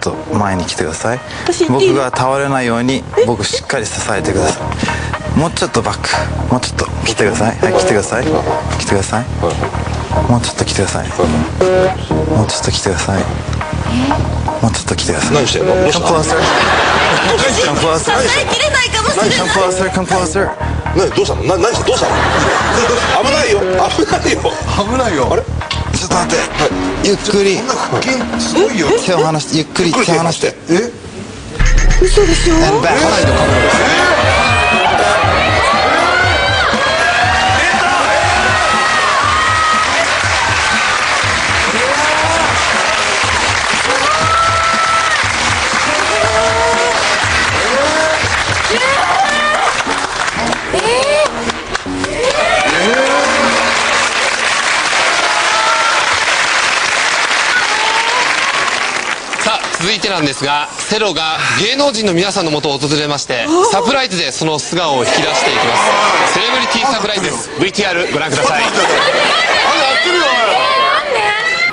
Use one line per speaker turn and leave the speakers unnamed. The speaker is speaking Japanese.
と前に来てください。
私行っていい？
僕が倒れないように僕しっかり支えてください。もうちょっとバック。もうちょっと来てください。はい。来てください。来てください。もうちょっと来てください。もうちょっと来てください。もうちょっと来てください。
何してんの？どうし
Come
た
closer Come closer
支えきれないかもしれない。
Come closer Come closer
何？どうしたの？な何してどうしたの？危ないよ。危ないよ。
危ないよ。
あれ？
ちょっと待ってゆっくり。手を離してゆっくり手を離して。
え？
嘘でしょ？
さあ続いてなんですがセロが芸能人の皆さんのもとを訪れましてサプライズでその素顔を引き出していきます。セレブリティサプライズです。VTR ご覧ください